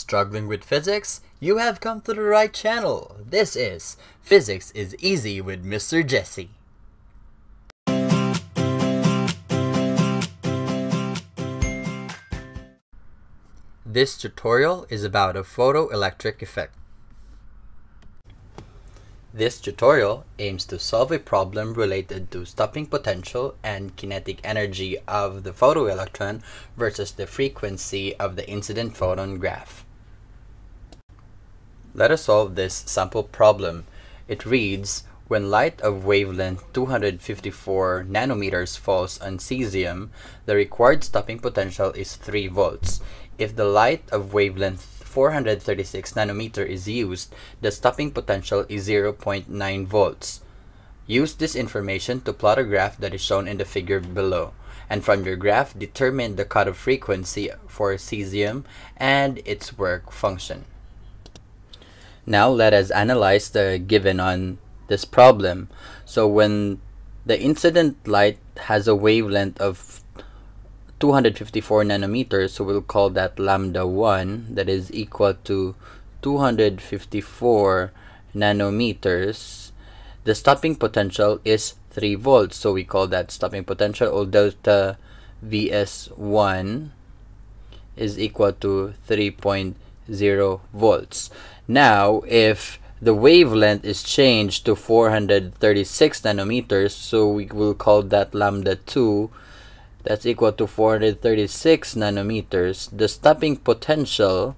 Struggling with physics? You have come to the right channel. This is Physics is Easy with Mr. Jesse. This tutorial is about a photoelectric effect. This tutorial aims to solve a problem related to stopping potential and kinetic energy of the photoelectron versus the frequency of the incident photon graph. Let us solve this sample problem. It reads, when light of wavelength 254 nanometers falls on cesium, the required stopping potential is 3 volts. If the light of wavelength 436 nanometer is used, the stopping potential is 0.9 volts. Use this information to plot a graph that is shown in the figure below. And from your graph, determine the cutoff frequency for cesium and its work function. Now let us analyze the given on this problem. So when the incident light has a wavelength of 254 nanometers, so we'll call that lambda 1, that is equal to 254 nanometers. The stopping potential is 3 volts, so we call that stopping potential, or delta Vs1 is equal to 3.0 volts. Now, if the wavelength is changed to 436 nanometers, so we will call that lambda 2, that's equal to 436 nanometers, the stopping potential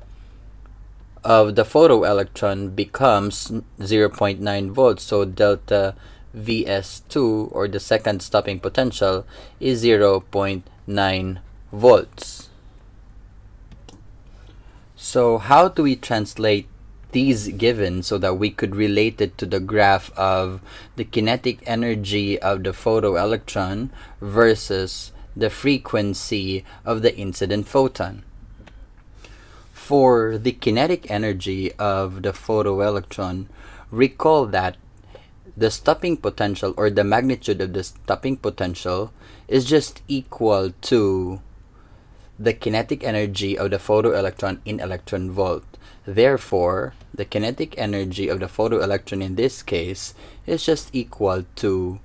of the photoelectron becomes 0.9 volts. So delta Vs2 or the second stopping potential is 0.9 volts. So how do we translate these given so that we could relate it to the graph of the kinetic energy of the photoelectron versus the frequency of the incident photon. For the kinetic energy of the photoelectron, recall that the stopping potential or the magnitude of the stopping potential is just equal to the kinetic energy of the photoelectron in electron volt. Therefore, the kinetic energy of the photoelectron in this case is just equal to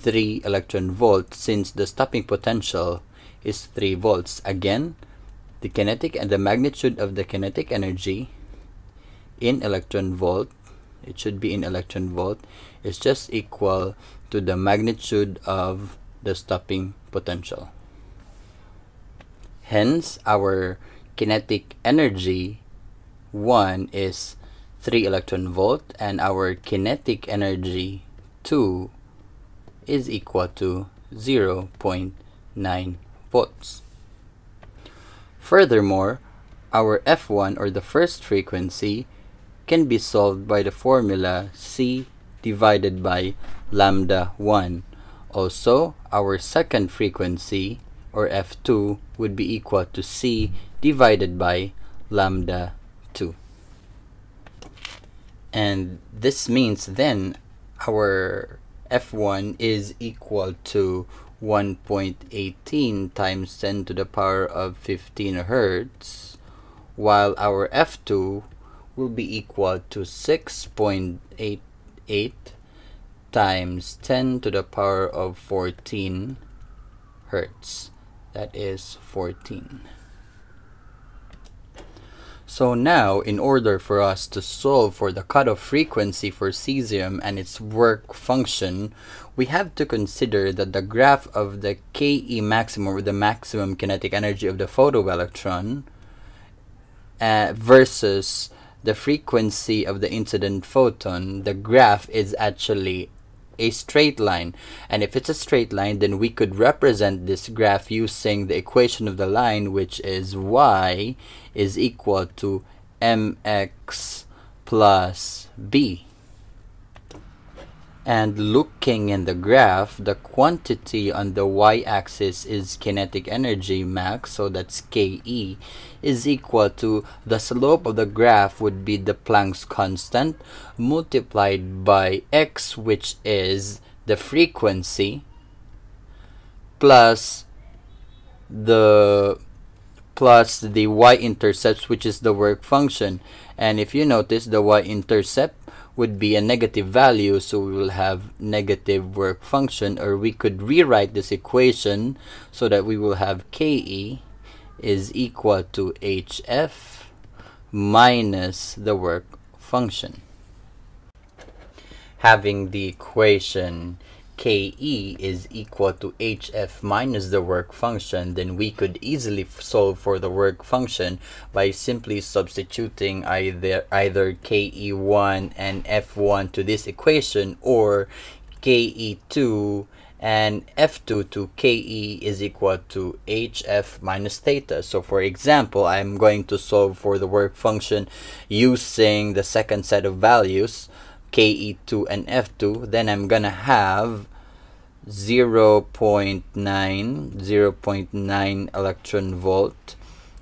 3 electron volts since the stopping potential is 3 volts. Again, the kinetic and the magnitude of the kinetic energy in electron volt, it should be in electron volt, is just equal to the magnitude of the stopping potential. Hence, our kinetic energy 1 is 3 electron volt and our kinetic energy 2 is equal to 0.9 volts. Furthermore, our F1 or the first frequency can be solved by the formula C divided by lambda 1. Also, our second frequency or F2 would be equal to C divided by lambda 2. And this means then our f1 is equal to 1.18 times 10 to the power of 15 hertz, while our f2 will be equal to 6.88 times 10 to the power of 14 hertz. That is 14. So now, in order for us to solve for the cutoff frequency for cesium and its work function, we have to consider that the graph of the Ke maximum or the maximum kinetic energy of the photoelectron uh, versus the frequency of the incident photon, the graph is actually a straight line. And if it's a straight line, then we could represent this graph using the equation of the line, which is y is equal to mx plus b. And looking in the graph, the quantity on the y-axis is kinetic energy max, so that's Ke, is equal to the slope of the graph would be the Planck's constant multiplied by x, which is the frequency, plus the plus the y-intercepts which is the work function. And if you notice the y-intercept would be a negative value so we will have negative work function or we could rewrite this equation so that we will have ke is equal to hf minus the work function. Having the equation ke is equal to hf minus the work function, then we could easily solve for the work function by simply substituting either, either ke1 and f1 to this equation or ke2 and f2 to ke is equal to hf minus theta. So for example, I'm going to solve for the work function using the second set of values ke2 and f2 then I'm gonna have 0 0.9 0 0.9 electron volt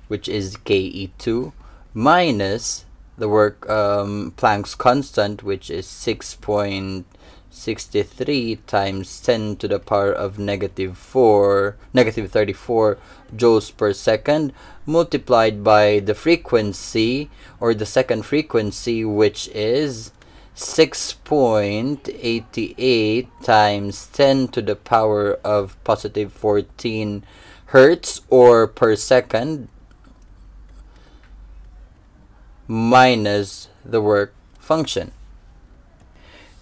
which is Ke2 minus the work um, Planck's constant which is 6.63 times 10 to the power of negative 4 negative 34 joules per second multiplied by the frequency or the second frequency which is 6.88 times 10 to the power of positive 14 hertz or per second minus the work function.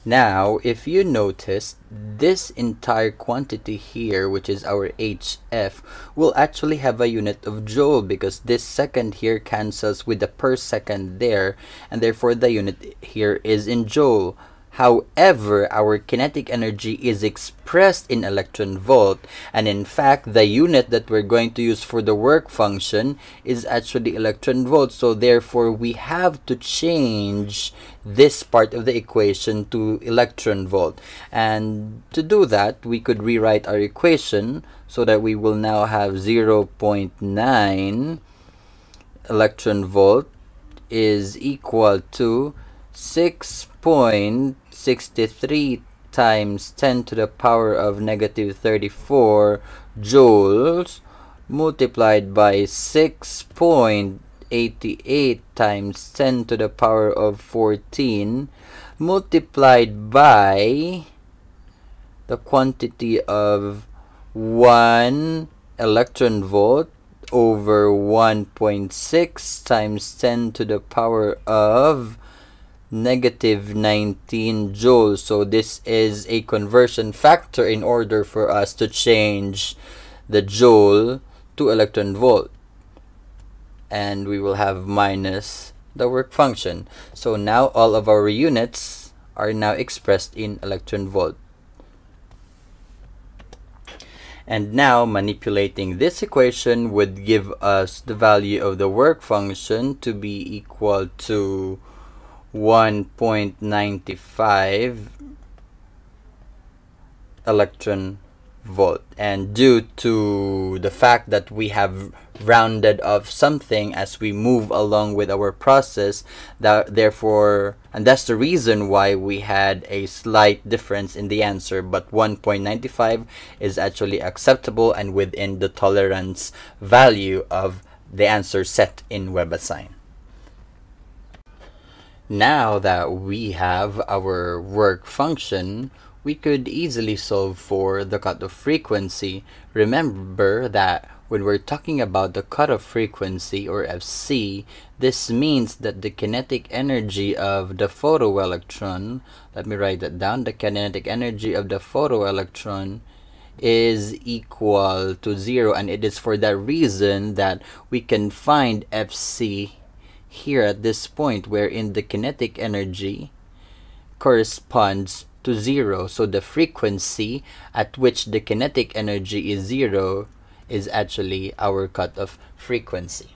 Now, if you notice, this entire quantity here, which is our HF, will actually have a unit of joule because this second here cancels with the per second there, and therefore the unit here is in joule. However, our kinetic energy is expressed in electron volt and in fact the unit that we're going to use for the work function is actually electron volt so therefore we have to change this part of the equation to electron volt. And to do that we could rewrite our equation so that we will now have 0.9 electron volt is equal to 6.63 times 10 to the power of negative 34 joules multiplied by 6.88 times 10 to the power of 14 multiplied by the quantity of 1 electron volt over 1.6 times 10 to the power of negative 19 joules. So this is a conversion factor in order for us to change the joule to electron volt. And we will have minus the work function. So now all of our units are now expressed in electron volt. And now manipulating this equation would give us the value of the work function to be equal to 1.95 electron volt and due to the fact that we have rounded off something as we move along with our process that therefore and that's the reason why we had a slight difference in the answer but 1.95 is actually acceptable and within the tolerance value of the answer set in WebAssign. Now that we have our work function, we could easily solve for the cutoff frequency. Remember that when we're talking about the cutoff frequency or FC, this means that the kinetic energy of the photoelectron, let me write that down, the kinetic energy of the photoelectron is equal to zero and it is for that reason that we can find FC here at this point wherein the kinetic energy corresponds to zero. So the frequency at which the kinetic energy is zero is actually our cutoff frequency.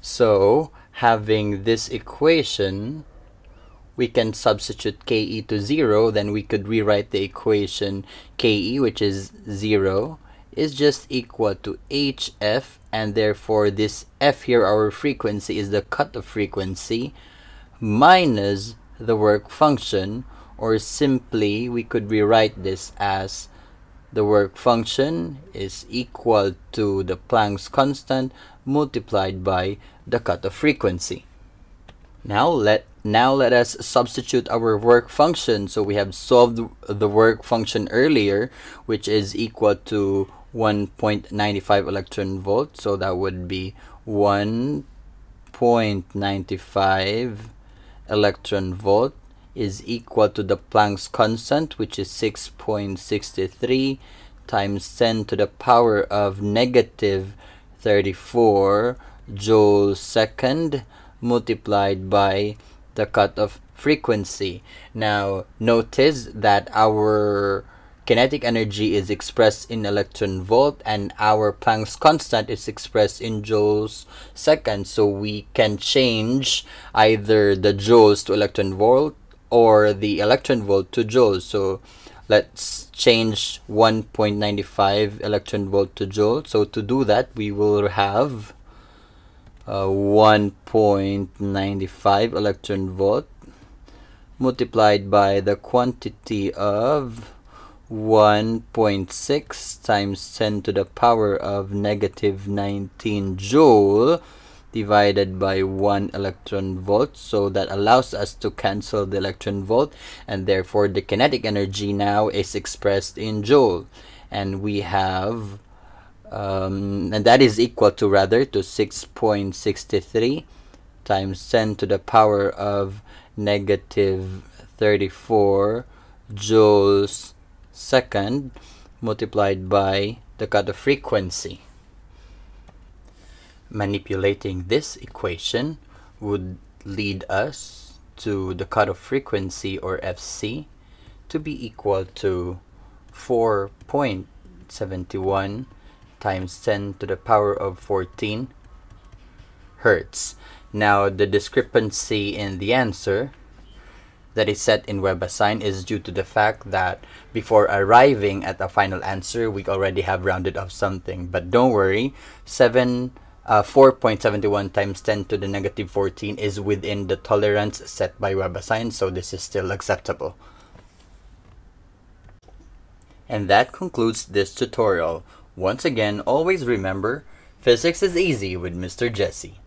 So having this equation, we can substitute Ke to zero, then we could rewrite the equation Ke, which is zero, is just equal to hf and therefore this f here our frequency is the cutoff frequency minus the work function or simply we could rewrite this as the work function is equal to the Planck's constant multiplied by the cutoff frequency. Now let now let us substitute our work function. So we have solved the work function earlier, which is equal to 1.95 electron volt. So that would be 1.95 electron volt is equal to the Planck's constant, which is 6.63 times 10 to the power of negative 34 joules second multiplied by the cutoff frequency. Now, notice that our kinetic energy is expressed in electron volt and our Planck's constant is expressed in joules second. So we can change either the joules to electron volt or the electron volt to joules. So let's change 1.95 electron volt to joule. So to do that, we will have uh, 1.95 electron volt multiplied by the quantity of 1.6 times 10 to the power of negative 19 joule divided by 1 electron volt. So that allows us to cancel the electron volt and therefore the kinetic energy now is expressed in joule. And we have um, and that is equal to rather to 6.63 times 10 to the power of negative 34 joules second multiplied by the cutoff frequency. Manipulating this equation would lead us to the cutoff frequency or FC to be equal to 4.71 times 10 to the power of 14 hertz. Now the discrepancy in the answer that is set in WebAssign is due to the fact that before arriving at the final answer, we already have rounded off something. But don't worry, 7 uh, 4.71 times 10 to the negative 14 is within the tolerance set by WebAssign, so this is still acceptable. And that concludes this tutorial. Once again, always remember, physics is easy with Mr. Jesse.